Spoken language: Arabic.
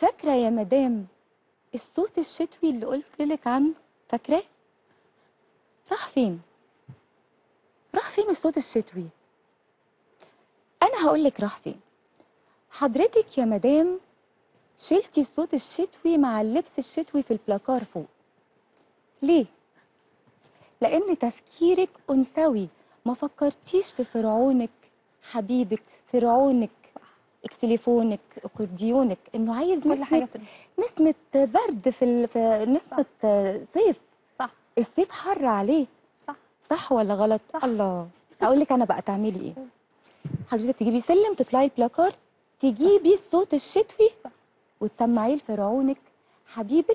فاكرة يا مدام الصوت الشتوي اللي قلت لك عنه؟ فاكراه؟ راح فين؟ راح فين الصوت الشتوي؟ أنا هقول لك راح فين. حضرتك يا مدام شلتي الصوت الشتوي مع اللبس الشتوي في البلاكار فوق. ليه؟ لأن تفكيرك أنثوي. ما فكرتيش في فرعونك حبيبك فرعونك. اكسليفونك اكورديونك إنه عايز نسمة نسمة برد في, نسمة صيف. صح. الصيف حر عليه. صح. صح ولا غلط؟ صح. الله. أقول لك أنا بقى تعملي إيه؟ حضرتك تجيبي سلم تطلعي البلاكار تجيبي الصوت الشتوي صح. وتسمعيه لفرعونك حبيبك